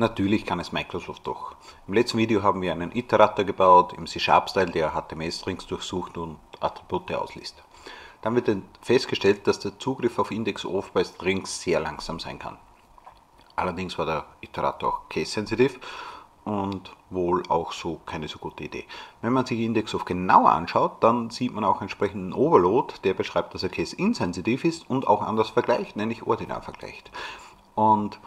Natürlich kann es Microsoft doch. Im letzten Video haben wir einen Iterator gebaut im C-Sharp-Style, der HTML-Strings durchsucht und Attribute ausliest. Dann wird festgestellt, dass der Zugriff auf Index-Off bei Strings sehr langsam sein kann. Allerdings war der Iterator auch case-sensitiv und wohl auch so keine so gute Idee. Wenn man sich Index-Off genauer anschaut, dann sieht man auch entsprechenden Overload, der beschreibt, dass er case-insensitiv ist und auch anders vergleicht, nämlich ordinal vergleicht. Und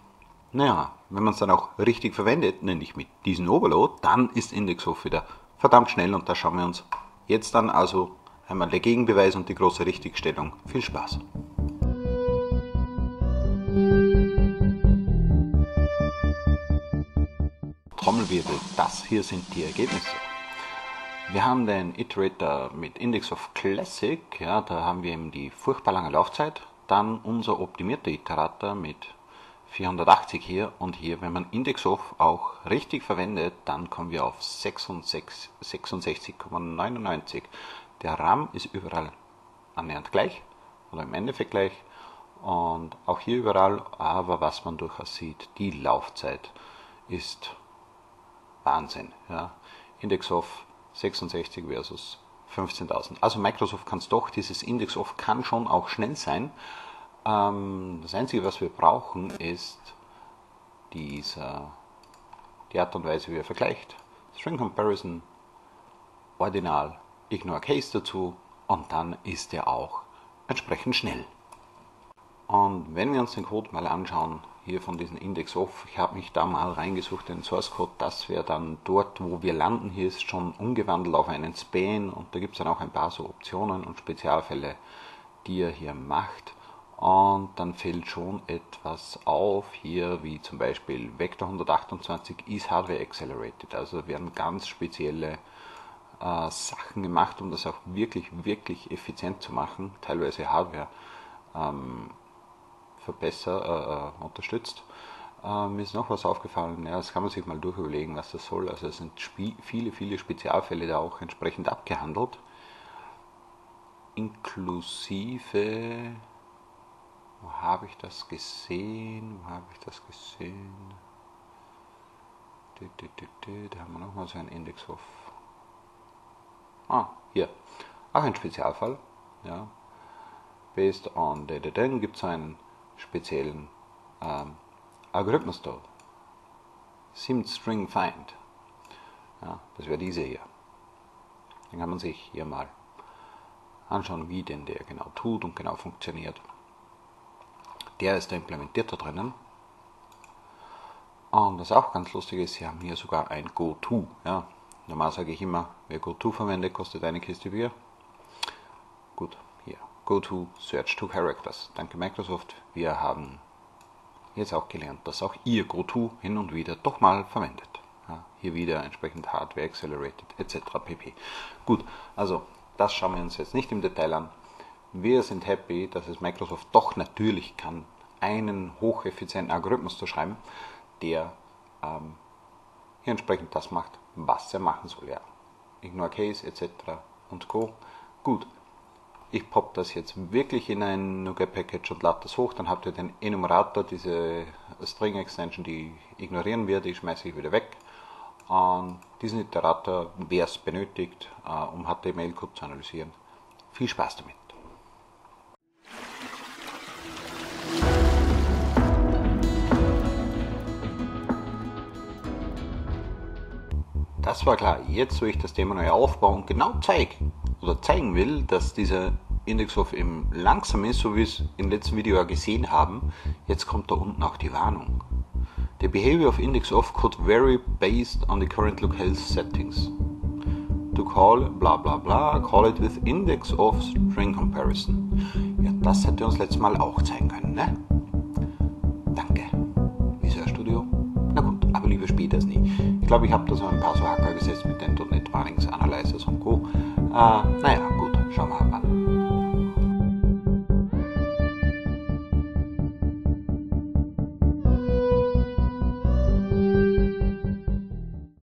naja, wenn man es dann auch richtig verwendet, nämlich mit diesem Overload, dann ist IndexOf wieder verdammt schnell und da schauen wir uns jetzt an. Also einmal der Gegenbeweis und die große Richtigstellung. Viel Spaß! Trommelwirbel, das hier sind die Ergebnisse. Wir haben den Iterator mit Index of Classic, ja, da haben wir eben die furchtbar lange Laufzeit. Dann unser optimierter Iterator mit 480 hier und hier, wenn man IndexOf auch richtig verwendet, dann kommen wir auf 66,99. Der RAM ist überall annähernd gleich oder im Endeffekt gleich und auch hier überall, aber was man durchaus sieht, die Laufzeit ist Wahnsinn. Ja. IndexOf 66 versus 15.000. Also Microsoft kann es doch, dieses IndexOf kann schon auch schnell sein, ähm, das Einzige, was wir brauchen, ist dieser, die Art und Weise, wie er vergleicht. String Comparison, Ordinal, Ignore Case dazu und dann ist er auch entsprechend schnell. Und wenn wir uns den Code mal anschauen, hier von diesem Index off, ich habe mich da mal reingesucht, den Source Code, das wäre dann dort, wo wir landen, hier ist schon umgewandelt auf einen Span und da gibt es dann auch ein paar so Optionen und Spezialfälle, die er hier macht und dann fällt schon etwas auf hier, wie zum Beispiel Vector 128 ist Hardware Accelerated, also werden ganz spezielle äh, Sachen gemacht, um das auch wirklich, wirklich effizient zu machen, teilweise Hardware ähm, verbessert, äh, unterstützt. Äh, mir ist noch was aufgefallen, ja, das kann man sich mal durchüberlegen, was das soll. Also es sind viele, viele Spezialfälle da auch entsprechend abgehandelt, inklusive wo habe ich das gesehen? Wo habe ich das gesehen? Da haben wir nochmal so einen Index auf. Ah, hier. Auch ein Spezialfall. Ja. Based on da, dann gibt es einen speziellen ähm, Algorithmus dort. Sim String Find. Ja, das wäre diese hier. Den kann man sich hier mal anschauen, wie denn der genau tut und genau funktioniert der ist da implementiert da drinnen. Und was auch ganz lustig ist, sie haben hier sogar ein GoTo. Ja. Normal sage ich immer, wer GoTo verwendet, kostet eine Kiste Bier. Gut, hier. GoTo Search to Characters. Danke Microsoft. Wir haben jetzt auch gelernt, dass auch ihr GoTo hin und wieder doch mal verwendet. Ja, hier wieder entsprechend Hardware Accelerated etc. pp. Gut, also das schauen wir uns jetzt nicht im Detail an. Wir sind happy, dass es Microsoft doch natürlich kann, einen hocheffizienten Algorithmus zu schreiben, der ähm, hier entsprechend das macht, was er machen soll. Ja. Ignore Case etc. und Co. Gut, ich pop das jetzt wirklich in ein NuGet-Package und lade das hoch, dann habt ihr den Enumerator, diese String-Extension, die ignorieren wir, die schmeiße ich wieder weg. Und diesen Iterator, wer es benötigt, äh, um HTML-Code zu analysieren. Viel Spaß damit! Das war klar. Jetzt, wo ich das Thema neu aufbaue und genau zeige oder zeigen will, dass dieser Indexhof eben langsam ist, so wie wir es im letzten Video ja gesehen haben, jetzt kommt da unten auch die Warnung. The behavior of index of could vary based on the current locale settings. To call bla bla bla, call it with index of string comparison. Ja, das hätte uns letztes Mal auch zeigen können, ne? Danke. Glaube, ich habe da so ein paar so Hacker gesetzt mit den .NET Warnings Analyzers und Co. Äh, naja, gut, schauen wir mal.